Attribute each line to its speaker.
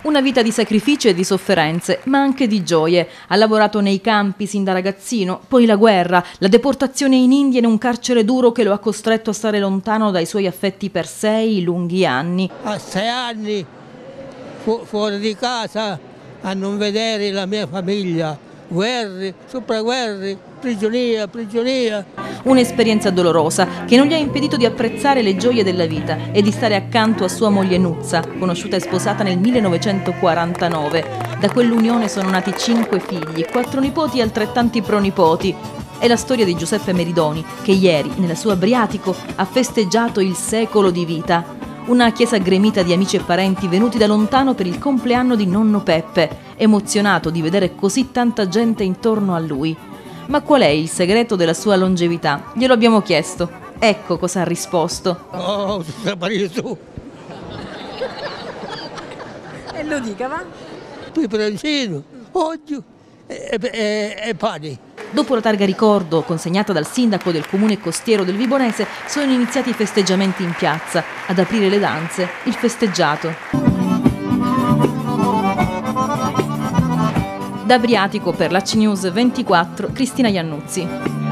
Speaker 1: Una vita di sacrifici e di sofferenze, ma anche di gioie. Ha lavorato nei campi sin da ragazzino, poi la guerra, la deportazione in India in un carcere duro che lo ha costretto a stare lontano dai suoi affetti per sei lunghi anni.
Speaker 2: A sei anni fu fuori di casa a non vedere la mia famiglia, guerre, sopra prigionia, prigionia.
Speaker 1: Un'esperienza dolorosa che non gli ha impedito di apprezzare le gioie della vita e di stare accanto a sua moglie Nuzza, conosciuta e sposata nel 1949. Da quell'unione sono nati cinque figli, quattro nipoti e altrettanti pronipoti. È la storia di Giuseppe Meridoni, che ieri, nella sua Briatico, ha festeggiato il secolo di vita. Una chiesa gremita di amici e parenti venuti da lontano per il compleanno di nonno Peppe, emozionato di vedere così tanta gente intorno a lui. Ma qual è il segreto della sua longevità? Glielo abbiamo chiesto. Ecco cosa ha risposto.
Speaker 2: Oh, sapere tu,
Speaker 3: E lo dica, va?
Speaker 2: peperoncino, olio e, e, e pane.
Speaker 1: Dopo la targa ricordo consegnata dal sindaco del comune costiero del Vibonese, sono iniziati i festeggiamenti in piazza. Ad aprire le danze, il festeggiato. Da Briatico per la CNews 24, Cristina Iannuzzi.